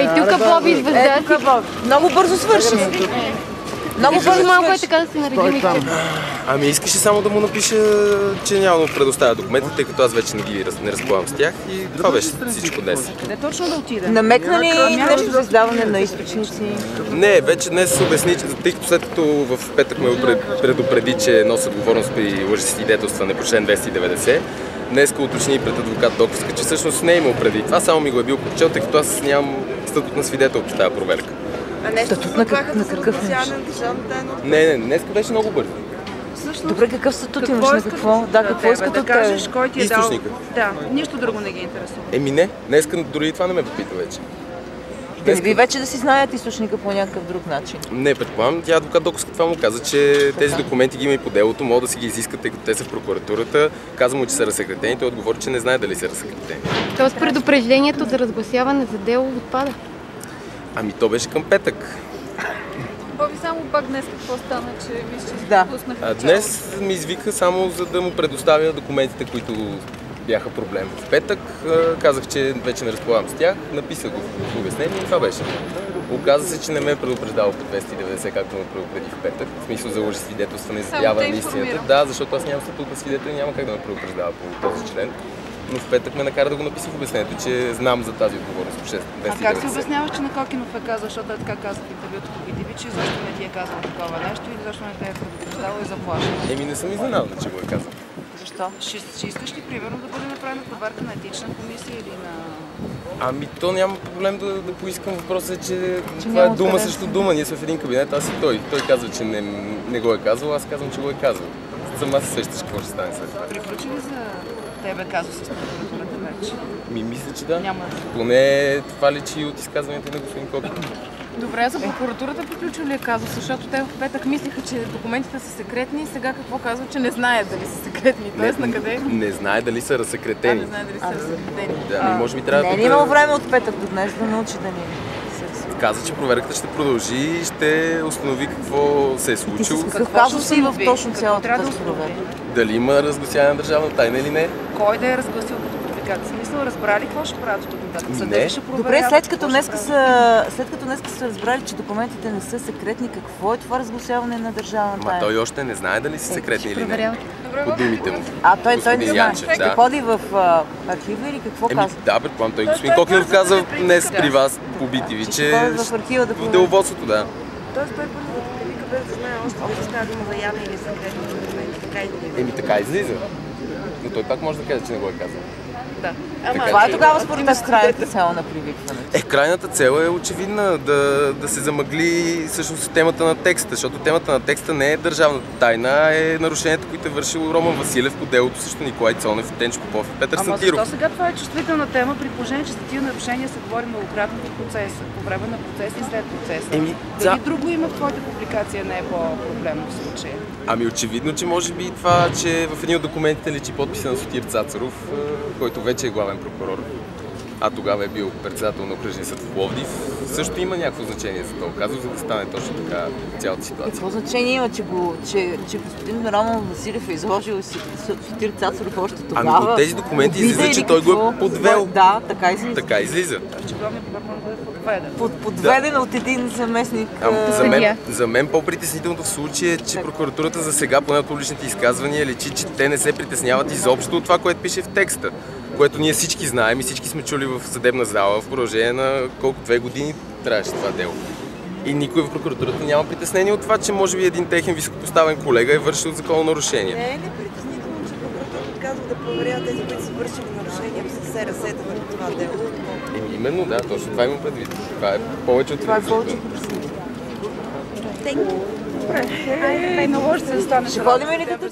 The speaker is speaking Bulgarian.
Ей, тук Боби Е, зад. тук Боб. Много бързо свърши. Много Може бързо малко е така да се наредим Ами искаше само да му напиша, че няма да му предоставя документите, тъй като аз вече не ги раз- не разполагам с тях и това беше всичко днес. Не точно да отиде. Намекна ли нещо за издаване на източници? Не, вече днес се обясни, че тъй като след като в петък ме пред- предупреди, че носи отговорност при лъжесвидетелстване по член 290, днес уточни пред адвокат Доковска, че всъщност не е имал преди това, само ми го е бил прочел, тъй като аз нямам статут на свидетел по тази проверка. А нещо Статут на как- на какъв? Не, не, днес беше много бързо. Всъщност, Добре, какъв статут какво имаш на какво? Да, какво искат да от кажеш кой ти е дал. Да, нищо друго не ги интересува. Еми не, днес дори и това не ме попита вече. Да не би вече да си знаят източника по някакъв друг начин. Не, предполагам, тя адвокат Доковска това му каза, че тези документи ги има и по делото, могат да си ги изискат, тъй като те са в прокуратурата. Каза му, че са разсекретени, той отговори, че не знае дали са разсекретени. Тоест предупреждението за разгласяване за дело отпада. Ами то беше към петък. Боби, само пак днес какво стана, че мисля, че Да. пуснах А днес ми извика само за да му предоставя документите, които бяха проблем. В петък казах, че вече не разполагам с тях, написах го в обяснение и това беше. Оказа се, че не ме е предупреждал по 290, както ме предупреди в петък. В смисъл за Само изяване те на истината. Да, защото аз нямам статут на свидетел и няма как да ме предупреждава по този член. Но в петък ме накара да го напиша в обяснението, че знам за тази отговорност по 6 А как 290. обясняваш, че на Кокинов е казал, защото е така казах в интервюто по BTV, че защо не ти е казал такова нещо или защо не те е предупреждал и заплашил? Еми не съм изненадан, че го е казал. Защо? Ще, ще искаш ли примерно да бъде направена проверка на етична комисия или на... Ами то няма проблем да, да поискам. Въпросът е, че, това няма е дума срещу дума. Ние сме в един кабинет, аз и той. Той казва, че не, не го е казал, аз казвам, че го е казал. Сама се сещаш какво ще стане след това. Приключи ли за тебе казус с прокуратурата вече? Ми мисля, че да. Няма. Поне това личи от изказването на господин Кокин. Добре, за прокуратурата приключил ли е казус, защото те в петък мислиха, че документите са секретни и сега какво казват, че не знаят дали са секретни. Тоест на къде? Не знае дали са А, разсекретени. не знаят дали са разсекретени. Да, ами може би трябва Не е да... имал време от петък до днес да научи да ни се Каза, че проверката ще продължи и ще установи какво се е Ти случило. какъв Какво ще си в точно цялата проверка? Дали има разгласяване на държавна тайна или не. Кой да е разгласил като В смисъл, разбрали какво ще правят от тук нататък? Добре, след като, днеска са, след като днеска са разбрали, че документите не са секретни, какво е това разгласяване на държавна Ма тайна? той още не знае дали са секретни или не. По думите му. А той, той не знае. Янчев, Ще да. ходи в а, архива или какво Еми, казва? да, предполагам, той господин Кокинов каза днес при вас по BTV, Че в архива да в деловодството, да. Тоест той първо да без да знае още дали става дума за явни или секретни документи, така не. Еми така излиза. Но той пак може да каже, че не го е казал. Да. Така Това е тогава според нас крайната цел на привикването. Е, крайната цел е очевидна да, да се замъгли всъщност темата на текста, защото темата на текста не е държавната тайна, а е нарушението, които е вършил Роман Василев по делото срещу Николай Цонев, Тенчо Попов и Петър Ама Сантиров. защо сега това е чувствителна тема, при положение, че за тия нарушения се говори многократно в процеса, по време на процеса и след процеса? Еми, Дали да. друго има в твоята публикация, не е по-проблемно в случая? Ами очевидно, че може би това, че в един от документите личи подписа на Сотир Цацаров, е, който вече е главен прокурор, а тогава е бил председател на окръжния съд в Пловдив, също има някакво значение за това казус, за да стане точно така цялата ситуация. Какво значение има, че, го, че, че господин Роман Василев е изложил и Сотир Цацаров още тогава? Ами от тези документи излиза, че той го е подвел. Да, така излиза. Така излиза. Да подведен. Под, подведен от един заместник. А, а, за, мен, за мен по-притеснителното в случая е, че прокуратурата за сега, поне от публичните изказвания, личи, че те не се притесняват изобщо от това, което пише в текста. Което ние всички знаем и всички сме чули в съдебна зала в продължение на колко две години трябваше това дело. И никой в прокуратурата няма притеснение от това, че може би един техен високопоставен колега е вършил закононарушение. Не е ли притеснително, че прокуратурата отказва да проверява тези, които са вършили нарушения с СРС-та върху това дело? Еми, именно, да, точно това имам предвид. Това е повече от Това е повече. притеснително. Тенко. Добре, наложи да станеш Ще ходим ли като